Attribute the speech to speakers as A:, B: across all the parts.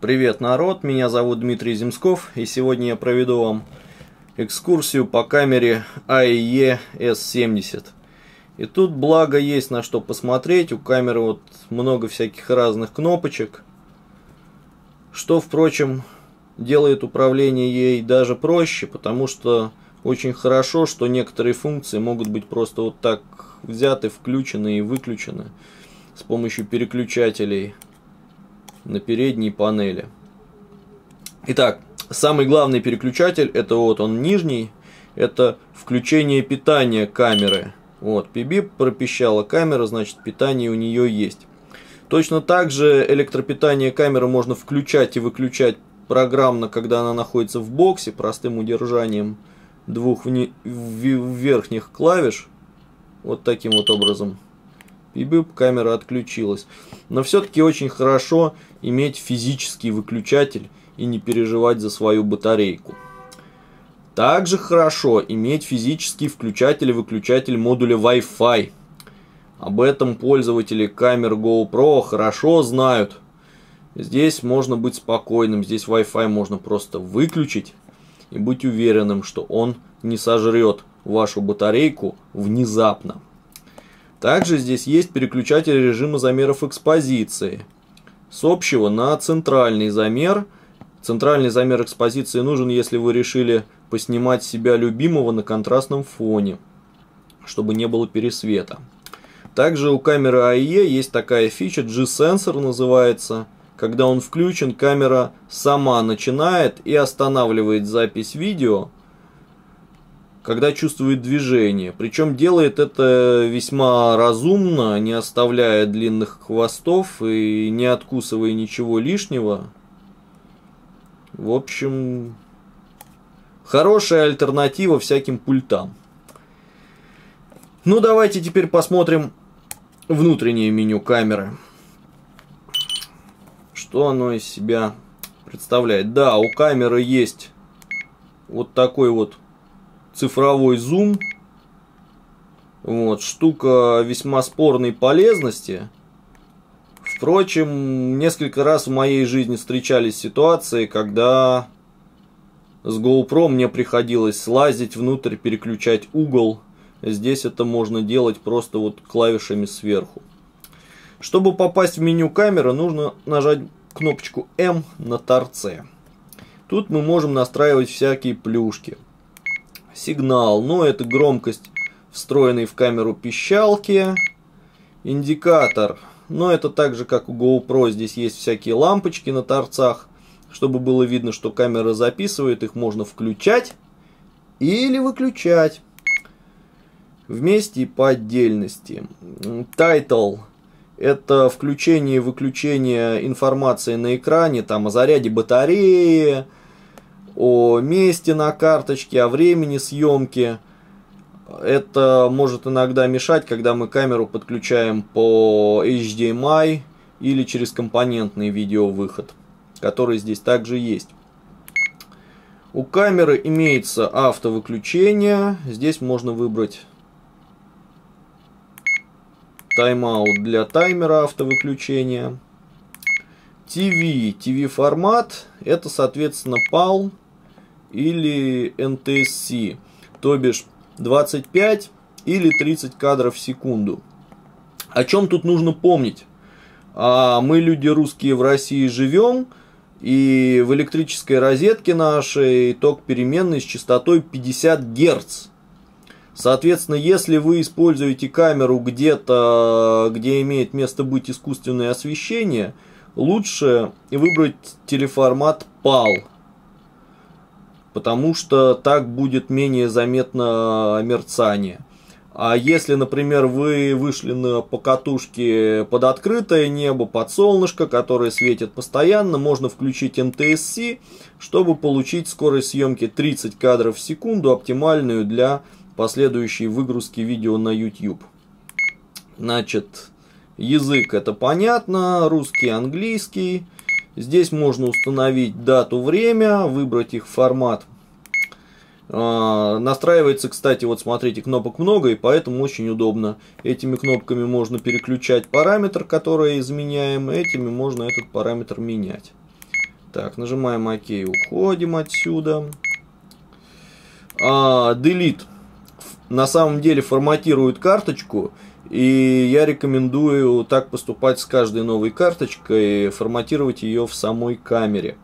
A: Привет, народ! Меня зовут Дмитрий Земсков, и сегодня я проведу вам экскурсию по камере AIE S70. И тут благо есть на что посмотреть, у камеры вот много всяких разных кнопочек, что, впрочем, делает управление ей даже проще, потому что очень хорошо, что некоторые функции могут быть просто вот так взяты, включены и выключены с помощью переключателей на передней панели. Итак, самый главный переключатель, это вот он нижний, это включение питания камеры. Вот, пибип пропищала камера, значит питание у нее есть. Точно так же электропитание камеры можно включать и выключать программно, когда она находится в боксе, простым удержанием двух верхних клавиш. Вот таким вот образом пибип, камера отключилась. Но все-таки очень хорошо иметь физический выключатель и не переживать за свою батарейку. Также хорошо иметь физический включатель и выключатель модуля Wi-Fi. Об этом пользователи камер GoPro хорошо знают. Здесь можно быть спокойным, здесь Wi-Fi можно просто выключить и быть уверенным, что он не сожрет вашу батарейку внезапно. Также здесь есть переключатель режима замеров экспозиции. С общего на центральный замер. Центральный замер экспозиции нужен, если вы решили поснимать себя любимого на контрастном фоне, чтобы не было пересвета. Также у камеры AE есть такая фича, G-сенсор называется. Когда он включен, камера сама начинает и останавливает запись видео, когда чувствует движение. Причем делает это весьма разумно, не оставляя длинных хвостов и не откусывая ничего лишнего. В общем, хорошая альтернатива всяким пультам. Ну, давайте теперь посмотрим внутреннее меню камеры. Что оно из себя представляет? Да, у камеры есть вот такой вот цифровой зум. Вот, штука весьма спорной полезности. Впрочем, несколько раз в моей жизни встречались ситуации, когда с GoPro мне приходилось слазить внутрь, переключать угол. Здесь это можно делать просто вот клавишами сверху. Чтобы попасть в меню камеры, нужно нажать кнопочку M на торце. Тут мы можем настраивать всякие плюшки – сигнал, но это громкость встроенной в камеру пищалки, индикатор, но это так же как у GoPro, здесь есть всякие лампочки на торцах, чтобы было видно, что камера записывает, их можно включать или выключать вместе и по отдельности. Title это включение и выключение информации на экране, там о заряде батареи, о месте на карточке, о времени съемки. Это может иногда мешать, когда мы камеру подключаем по HDMI или через компонентный видеовыход, который здесь также есть. У камеры имеется автовыключение. Здесь можно выбрать тайм-аут для таймера автовыключения. TV, TV формат, это соответственно PAL или NTSC, то бишь 25 или 30 кадров в секунду. О чем тут нужно помнить? А мы, люди русские, в России живем, и в электрической розетке нашей ток переменный с частотой 50 Гц. Соответственно, если вы используете камеру где-то, где имеет место быть искусственное освещение, лучше выбрать телеформат PAL потому что так будет менее заметно мерцание. А если, например, вы вышли на покатушке под открытое небо, под солнышко, которое светит постоянно, можно включить NTSC, чтобы получить скорость съемки 30 кадров в секунду, оптимальную для последующей выгрузки видео на YouTube. Значит, язык это понятно, русский, английский. Здесь можно установить дату, время, выбрать их формат. А, настраивается, кстати, вот смотрите, кнопок много, и поэтому очень удобно. Этими кнопками можно переключать параметр, который изменяем, этими можно этот параметр менять. Так, нажимаем ОК, уходим отсюда. А, delete. На самом деле форматирует карточку, и я рекомендую так поступать с каждой новой карточкой, форматировать ее в самой камере.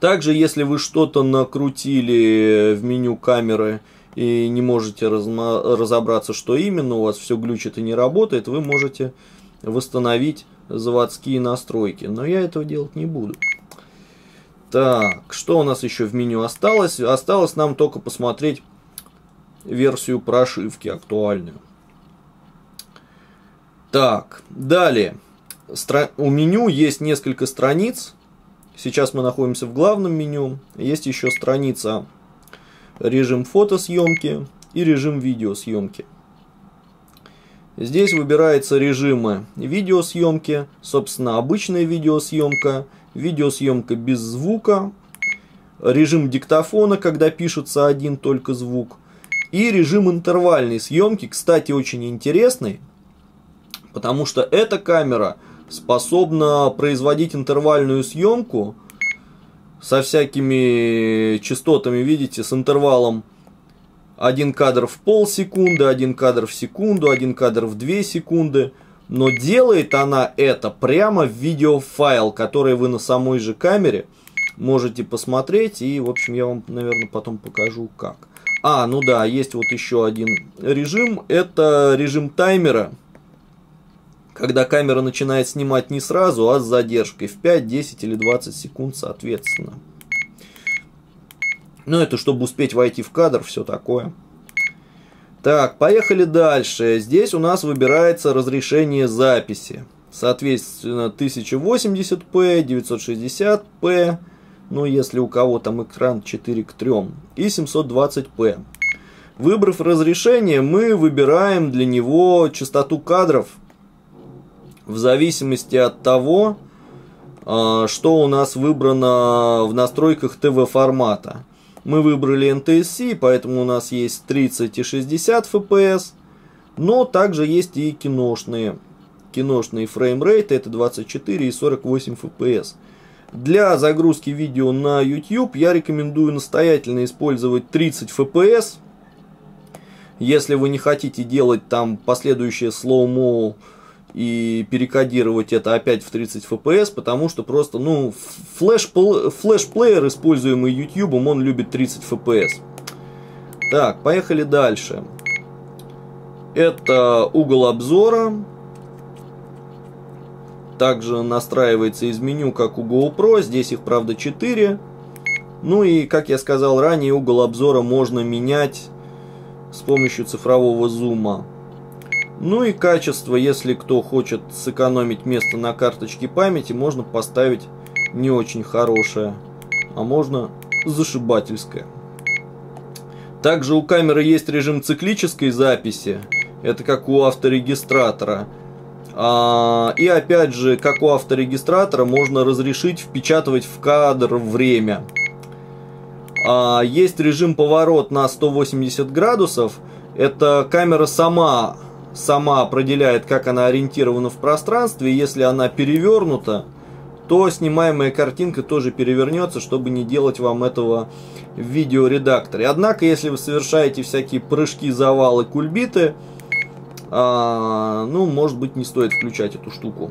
A: Также, если вы что-то накрутили в меню камеры и не можете разобраться, что именно, у вас все глючит и не работает, вы можете восстановить заводские настройки. Но я этого делать не буду. Так, что у нас еще в меню осталось? Осталось нам только посмотреть версию прошивки актуальную. Так, далее. Стра у меню есть несколько страниц. Сейчас мы находимся в главном меню. Есть еще страница режим фотосъемки и режим видеосъемки. Здесь выбираются режимы видеосъемки, собственно, обычная видеосъемка, видеосъемка без звука, режим диктофона, когда пишется один только звук, и режим интервальной съемки, кстати, очень интересный, потому что эта камера способна производить интервальную съемку со всякими частотами, видите, с интервалом один кадр в полсекунды, один кадр в секунду, один кадр в две секунды. Но делает она это прямо в видеофайл, который вы на самой же камере можете посмотреть. И, в общем, я вам, наверное, потом покажу как. А, ну да, есть вот еще один режим. Это режим таймера. Когда камера начинает снимать не сразу, а с задержкой в 5, 10 или 20 секунд соответственно. Ну, это чтобы успеть войти в кадр, все такое. Так, поехали дальше. Здесь у нас выбирается разрешение записи. Соответственно, 1080p, 960p, ну, если у кого там экран 4 к 3, и 720p. Выбрав разрешение, мы выбираем для него частоту кадров в зависимости от того, а, что у нас выбрано в настройках ТВ формата. Мы выбрали NTSC, поэтому у нас есть 30 и 60 FPS. Но также есть и киношные. Киношные фреймрейты это 24 и 48 FPS. Для загрузки видео на YouTube я рекомендую настоятельно использовать 30 FPS. Если вы не хотите делать там последующее slow-mo и перекодировать это опять в 30 FPS, потому что просто, ну, флеш-плеер, используемый YouTube, он любит 30 FPS. Так, поехали дальше. Это угол обзора. Также настраивается из меню, как у GoPro. Здесь их, правда, 4. Ну и, как я сказал ранее, угол обзора можно менять с помощью цифрового зума. Ну и качество, если кто хочет сэкономить место на карточке памяти, можно поставить не очень хорошее, а можно зашибательское. Также у камеры есть режим циклической записи, это как у авторегистратора. А, и опять же, как у авторегистратора, можно разрешить впечатывать в кадр время. А, есть режим поворот на 180 градусов. Это камера сама сама определяет, как она ориентирована в пространстве. Если она перевернута, то снимаемая картинка тоже перевернется, чтобы не делать вам этого в видеоредакторе. Однако, если вы совершаете всякие прыжки, завалы, кульбиты, а, ну, может быть, не стоит включать эту штуку.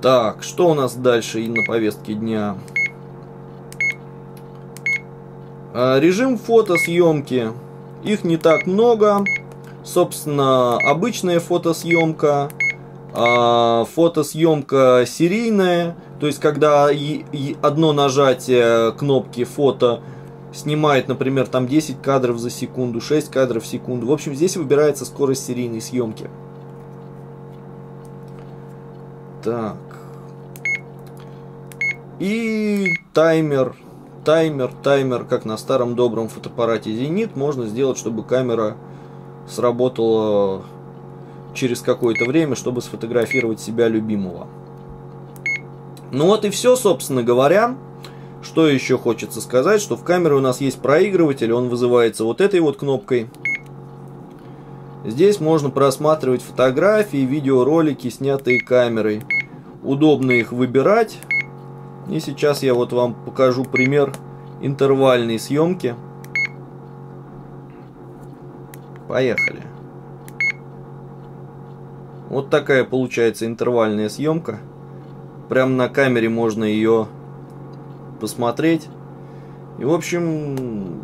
A: Так, что у нас дальше на повестке дня? А, режим фотосъемки. Их не так много. Собственно, обычная фотосъемка, а, фотосъемка серийная, то есть когда одно нажатие кнопки фото снимает, например, там 10 кадров за секунду, 6 кадров в секунду. В общем, здесь выбирается скорость серийной съемки. Так. И таймер. Таймер, таймер, как на старом добром фотоаппарате Зенит, можно сделать, чтобы камера сработало через какое-то время, чтобы сфотографировать себя любимого. Ну вот и все, собственно говоря. Что еще хочется сказать, что в камере у нас есть проигрыватель, он вызывается вот этой вот кнопкой. Здесь можно просматривать фотографии, видеоролики, снятые камерой. удобно их выбирать. И сейчас я вот вам покажу пример интервальной съемки. Поехали. Вот такая получается интервальная съемка. Прям на камере можно ее посмотреть. И, в общем,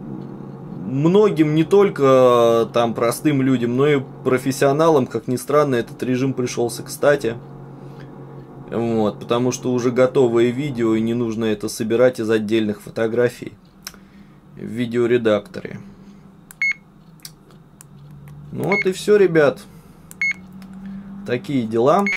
A: многим, не только там простым людям, но и профессионалам, как ни странно, этот режим пришелся кстати. Вот, потому что уже готовое видео, и не нужно это собирать из отдельных фотографий в видеоредакторе. Ну вот и все, ребят. Такие дела.